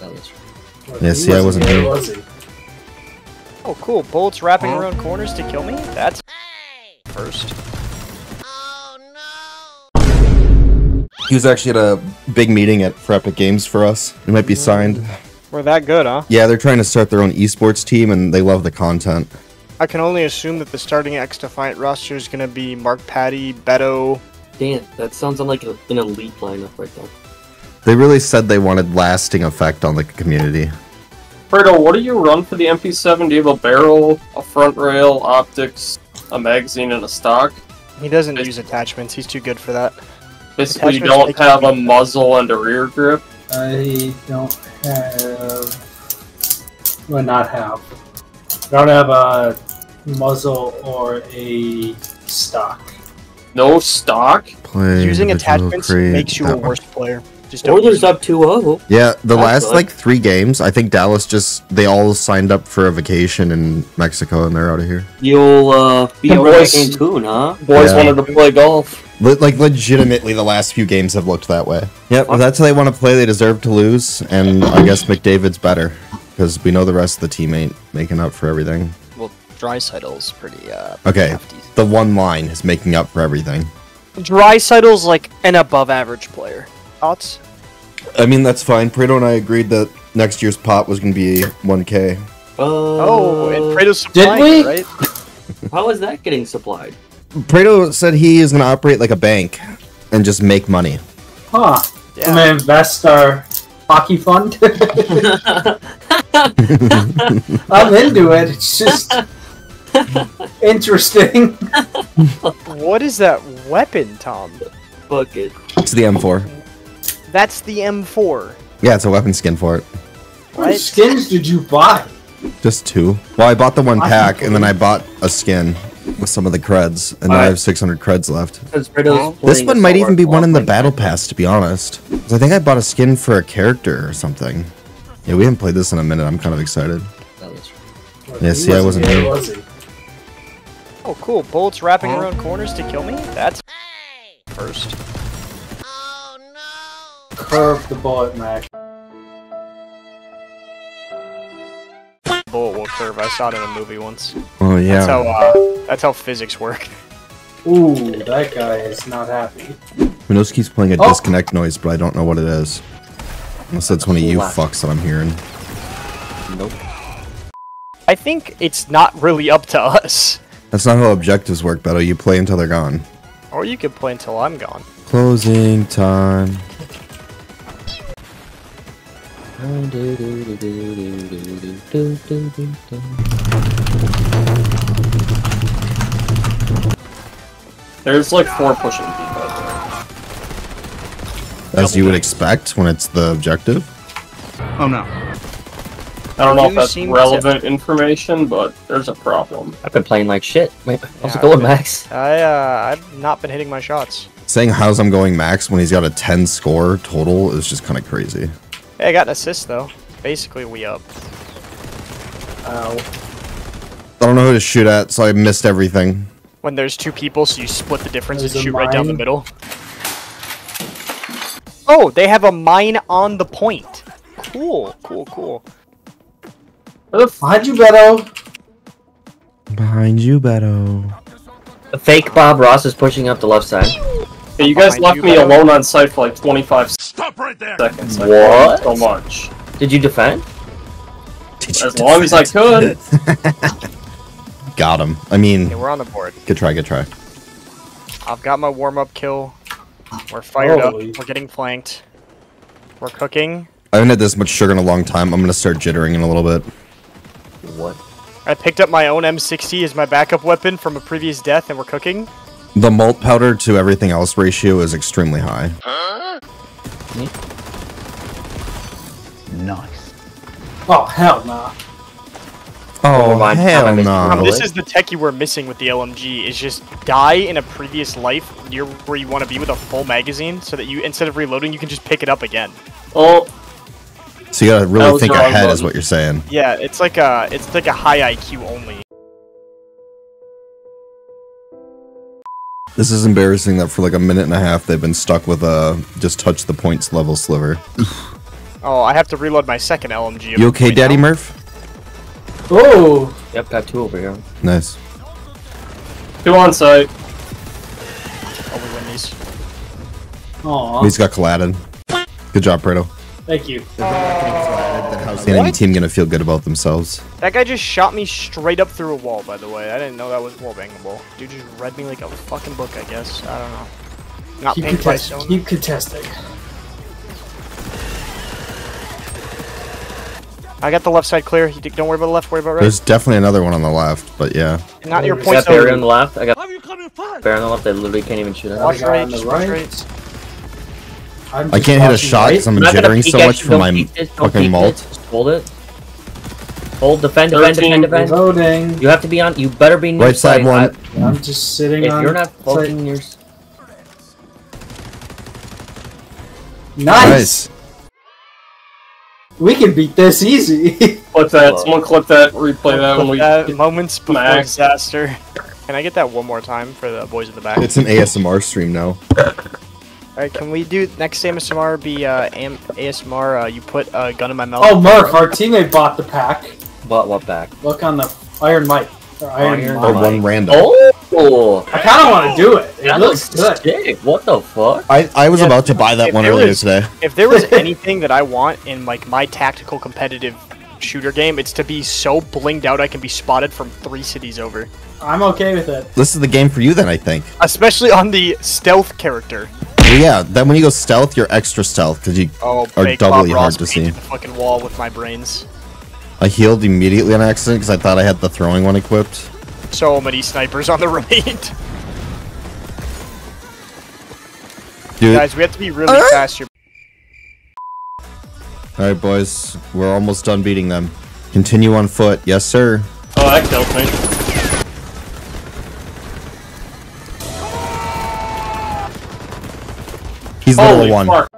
That is Well, Yeah, see, I wasn't here, here. was? Oh, cool. Bullets wrapping around corners to kill me? That's first. Oh, he was actually at a big meeting at for Epic Games for us. He might be mm. signed. We're that good, huh? Yeah, they're trying to start their own esports team, and they love the content. I can only assume that the starting XDefiant roster is going to be Mark Patty, Beto. Damn, that sounds like a, an elite lineup right there. They really said they wanted lasting effect on the community. Fredo, what do you run for the MP7? Do you have a barrel, a front rail, optics, a magazine, and a stock? He doesn't use attachments. He's too good for that. Basically, you don't have a muzzle and a rear grip. I don't have. Well, not have. I don't have a muzzle or a stock. No stock. Play Using attachments create makes you a that one. worse player. Just don't Oilers up 2-0. Yeah, the That's last good. like three games, I think Dallas just they all signed up for a vacation in Mexico and they're out of here. You'll uh, be Hey, over at boys. Cancun, huh? Boys Yeah. wanted to play golf. Le- like legitimately, the last few games have looked that way. Yep, if that's how they want to play. They deserve to lose, and I guess McDavid's better because we know the rest of the team ain't making up for everything. Well, Draisaitl's pretty, uh, Okay, hefty. the one line is making up for everything. Draisaitl's like an above average player. Thoughts? I mean, that's fine. Prado and I agreed that next year's pot was going to be 1K. Uh, Oh, and Prado's did we? right? How is that getting supplied? Prado said he is going to operate like a bank and just make money. Huh. Yeah. I'm gonna invest our hockey fund. I'm into it. It's just interesting. What is that weapon, Tom? Fuck it. It's the M4. That's the M4. Yeah, it's a weapon skin for it. What Right. skins did you buy? Just two. Well, I bought the one pack, and then I bought a skin with some of the creds, and now I have 600 creds left. This one might even be one in the battle pass, to be honest. I think I bought a skin for a character or something. Yeah, we haven't played this in a minute. I'm kind of excited. That is- Well, Yeah, see, I wasn't here. Oh, cool. Bullets wrapping around corners to kill me? That's first. Curve the bullet, Mac. Bullet will curve. I saw it in a movie once. Oh That's how yeah. uh, that's how physics work. Ooh, that guy is not happy. Windows keeps playing a Oh. disconnect noise, but I don't know what it is. Unless that's one of you fucks that I'm hearing. Nope. I think it's not really up to us. That's not how objectives work, Beto. You play until they're gone. Or you could play until I'm gone. Closing time. There's like four pushing people. As you would expect when it's the objective. Oh no. I don't know You if that's seem to- relevant information, but there's a problem. I've been playing like shit. Wait, how's Yeah, it going, I've Max? I uh, I've not been hitting my shots. Saying how's I'm going max when he's got a 10 score total is just kind of crazy. Hey, I got an assist though. Basically, we up. Ow. I don't know who to shoot at, so I missed everything. When there's two people, so you split the difference and There's a shoot right down the middle. Oh, they have a mine on the point. Cool, cool, cool. Where the Behind you, Beto. Behind you, Beto. The fake Bob Ross is pushing up the left side. Hey, you guys Behind left you, me Beto. alone on site for like 25 Stop right there! seconds. I What? love you So much. Did you defend? As long as I could. Got him. I mean, Okay, we're on the board. good try, good try. I've got my warm-up kill. We're fired Holy. up. We're getting flanked. We're cooking. I haven't had this much sugar in a long time. I'm gonna start jittering in a little bit. What? I picked up my own M60 as my backup weapon from a previous death, and we're cooking. The malt powder to everything else ratio is extremely high. Huh? Nice. Oh hell nah. Oh, mind, hell I'm no. Um, this is the tech you were missing with the LMG. Is just die in a previous life near where you want to be with a full magazine, so that you instead of reloading, you can just pick it up again. Oh, So you gotta really think the wrong ahead, is what you're saying. Yeah, it's like a it's like a high IQ only. This is embarrassing that for like a minute and a half they've been stuck with a just touch the points level sliver. Oh, I have to reload my second LMG. You okay, Daddy now. Murph? Oh, Yep, got two over here. Nice. Two on site. Oh, we win these. aw, He's got collided. Good job, Preto. thank you. How's the enemy team gonna feel good about themselves? That guy just shot me straight up through a wall, by the way. I didn't know that was wall bangable. Dude just read me like a fucking book, I guess. I don't know. Not Keep paint by contesting. stone. Keep contesting. I got the left side clear. You don't worry about the left, worry about right. There's definitely another one on the left, but yeah. Not your Is point Got Barry on zone. the left. I got Barry on the left. I literally can't even shoot him. Watch right, just watch right. Right. I'm I can't hit a shot because I'm I'm jittering so much from my peek this, fucking peek malt. this, hold it. Hold, defend, defend, defend, defend. Reloading. You have to be on. You better be near Right side one. I- I'm just sitting if on. you're not site. fucking your. Nice. Nice. We can beat this easy. Clip that. Someone clip that. Replay that when we. Uh, moments before Max. disaster. Can I get that one more time for the boys in the back? It's an ASMR stream now. Alright, can we do next ASMR be uh, AM, ASMR? Uh, you put a gun in my mouth. oh, Murph, our teammate bought the pack. What? What back? Look on the Iron Mike. Or Iron, Iron Or Mike. one random. Oh, I kind of want to do it. It that looks looks good. sick. What the fuck? I, I was Yeah, about to buy that one there earlier was- today. If there was anything that I want in like my tactical competitive shooter game, it's to be so blinged out I can be spotted from three cities over. I'm okay with it. This is the game for you then, I think. Especially on the stealth character. Well, yeah, then when you go stealth, you're extra stealth because you Oh, are doubly Bob hard Ross to see. the fucking wall with my brains. I healed immediately on accident because I thought I had the throwing one equipped. So many snipers on the right. Dude, Guys, we have to be really Uh? fast here. alright boys, we're almost done beating them. Continue on foot, yes sir. Oh, that killed me. He's the Holy little one. fuck.